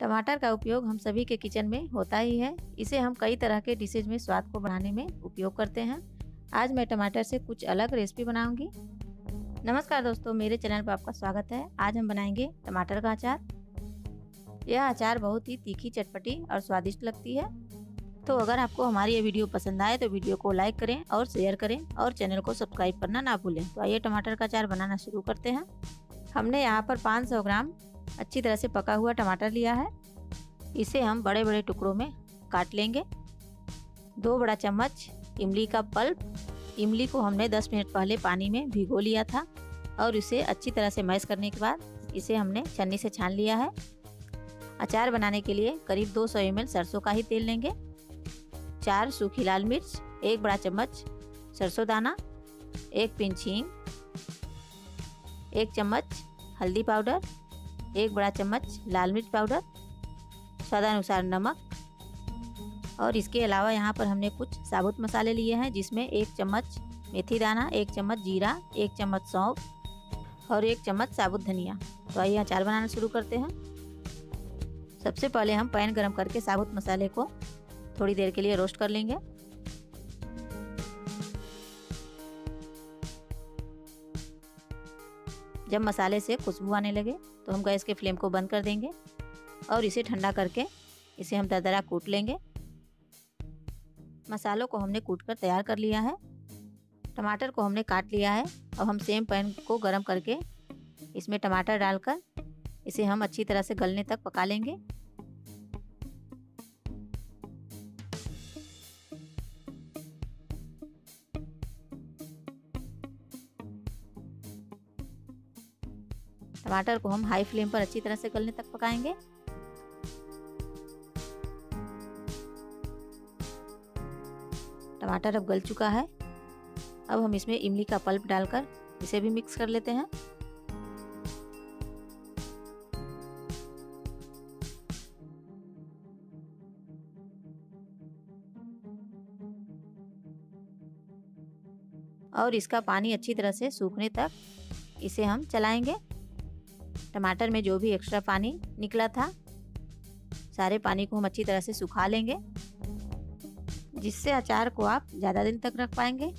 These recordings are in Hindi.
टमाटर का उपयोग हम सभी के किचन में होता ही है। इसे हम कई तरह के डिशेज में स्वाद को बढ़ाने में उपयोग करते हैं। आज मैं टमाटर से कुछ अलग रेसिपी बनाऊँगी। नमस्कार दोस्तों, मेरे चैनल पर आपका स्वागत है। आज हम बनाएँगे टमाटर का अचार। यह अचार बहुत ही तीखी, चटपटी और स्वादिष्ट लगती है। तो अगर आपको हमारी ये वीडियो पसंद आए तो वीडियो को लाइक करें और शेयर करें और चैनल को सब्सक्राइब करना ना भूलें। तो आइए टमाटर का अचार बनाना शुरू करते हैं। हमने यहाँ पर 500 ग्राम अच्छी तरह से पका हुआ टमाटर लिया है। इसे हम बड़े बड़े टुकड़ों में काट लेंगे। दो बड़ा चम्मच इमली का पल्प। इमली को हमने 10 मिनट पहले पानी में भिगो लिया था और इसे अच्छी तरह से मैश करने के बाद इसे हमने छन्नी से छान लिया है। अचार बनाने के लिए करीब 200 सौ सरसों का ही तेल लेंगे। चार सूखी लाल मिर्च, एक बड़ा चम्मच सरसों दाना, एक पिंच हींग एक चम्मच हल्दी पाउडर एक बड़ा चम्मच लाल मिर्च पाउडर, स्वादानुसार नमक, और इसके अलावा यहाँ पर हमने कुछ साबुत मसाले लिए हैं, जिसमें एक चम्मच मेथी दाना, एक चम्मच जीरा, एक चम्मच सौंफ और एक चम्मच साबुत धनिया। तो आइए अचार बनाना शुरू करते हैं। सबसे पहले हम पैन गरम करके साबुत मसाले को थोड़ी देर के लिए रोस्ट कर लेंगे। जब मसाले से खुशबू आने लगे तो हम गैस के फ्लेम को बंद कर देंगे और इसे ठंडा करके इसे हम दरदरा कूट लेंगे। मसालों को हमने कूट कर तैयार कर लिया है। टमाटर को हमने काट लिया है। अब हम सेम पैन को गर्म करके इसमें टमाटर डालकर इसे हम अच्छी तरह से गलने तक पका लेंगे। टमाटर को हम हाई फ्लेम पर अच्छी तरह से गलने तक पकाएँगे। टमाटर अब गल चुका है। अब हम इसमें इमली का पल्प डालकर इसे भी मिक्स कर लेते हैं। और इसका पानी अच्छी तरह से सूखने तक इसे हम चलाएँगे। टमाटर में जो भी एक्स्ट्रा पानी निकला था, सारे पानी को हम अच्छी तरह से सुखा लेंगे, जिससे अचार को आप ज़्यादा दिन तक रख पाएँगे।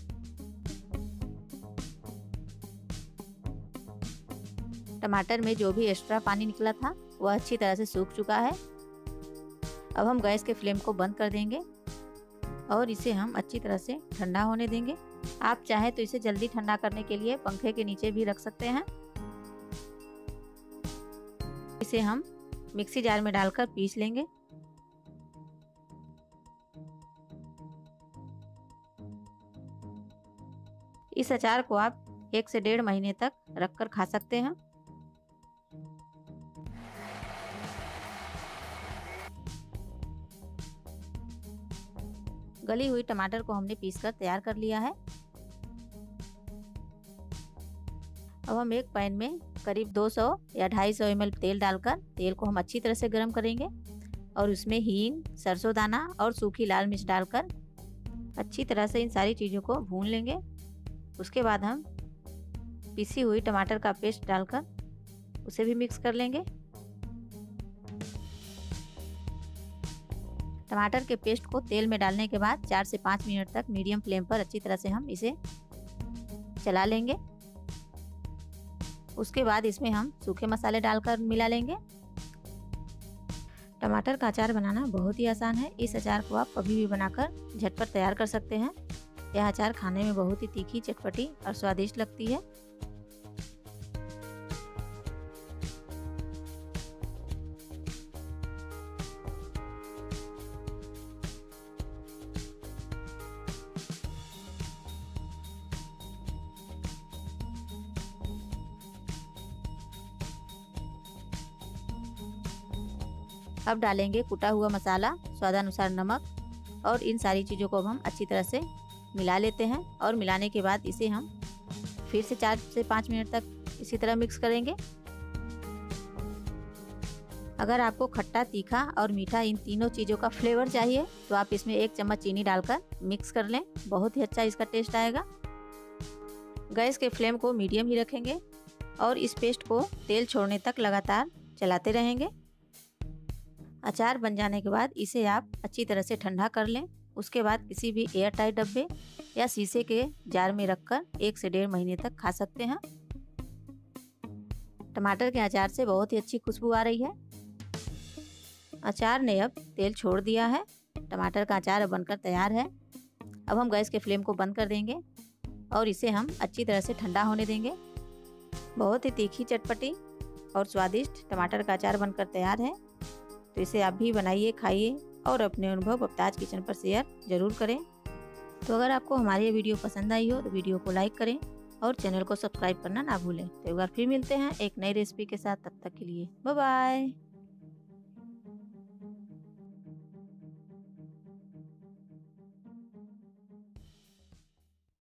टमाटर में जो भी एक्स्ट्रा पानी निकला था, वह अच्छी तरह से सूख चुका है। अब हम गैस के फ्लेम को बंद कर देंगे और इसे हम अच्छी तरह से ठंडा होने देंगे। आप चाहे तो इसे जल्दी ठंडा करने के लिए पंखे के नीचे भी रख सकते हैं। इसे हम मिक्सी जार में डालकर पीस लेंगे। इस अचार को आप एक से डेढ़ महीने तक रखकर खा सकते हैं। गली हुई टमाटर को हमने पीसकर तैयार कर लिया है। अब हम एक पैन में करीब 200 या 250 एम तेल डालकर तेल को हम अच्छी तरह से गर्म करेंगे और उसमें हींग, सरसों दाना और सूखी लाल मिर्च डालकर अच्छी तरह से इन सारी चीज़ों को भून लेंगे। उसके बाद हम पिसी हुई टमाटर का पेस्ट डालकर उसे भी मिक्स कर लेंगे। टमाटर के पेस्ट को तेल में डालने के बाद चार से पाँच मिनट तक मीडियम फ्लेम पर अच्छी तरह से हम इसे चला लेंगे। उसके बाद इसमें हम सूखे मसाले डालकर मिला लेंगे। टमाटर का अचार बनाना बहुत ही आसान है। इस अचार को आप कभी भी बनाकर झटपट तैयार कर सकते हैं। यह अचार खाने में बहुत ही तीखी, चटपटी और स्वादिष्ट लगती है। अब डालेंगे कुटा हुआ मसाला, स्वादानुसार नमक, और इन सारी चीज़ों को अब हम अच्छी तरह से मिला लेते हैं। और मिलाने के बाद इसे हम फिर से चार से पाँच मिनट तक इसी तरह मिक्स करेंगे। अगर आपको खट्टा, तीखा और मीठा इन तीनों चीज़ों का फ्लेवर चाहिए तो आप इसमें एक चम्मच चीनी डालकर मिक्स कर लें। बहुत ही अच्छा इसका टेस्ट आएगा। गैस के फ्लेम को मीडियम ही रखेंगे और इस पेस्ट को तेल छोड़ने तक लगातार चलाते रहेंगे। अचार बन जाने के बाद इसे आप अच्छी तरह से ठंडा कर लें। उसके बाद किसी भी एयर टाइट डब्बे या शीशे के जार में रखकर एक से डेढ़ महीने तक खा सकते हैं। टमाटर के अचार से बहुत ही अच्छी खुशबू आ रही है। अचार ने अब तेल छोड़ दिया है। टमाटर का अचार अब बनकर तैयार है। अब हम गैस के फ्लेम को बंद कर देंगे और इसे हम अच्छी तरह से ठंडा होने देंगे। बहुत ही तीखी चटपटी और स्वादिष्ट टमाटर का अचार बनकर तैयार है। तो इसे आप भी बनाइए, खाइए और अपने अनुभव अपताज किचन पर शेयर ज़रूर करें। तो अगर आपको हमारी ये वीडियो पसंद आई हो तो वीडियो को लाइक करें और चैनल को सब्सक्राइब करना ना भूलें। तो एक बार फिर मिलते हैं एक नई रेसिपी के साथ, तब तक के लिए बाय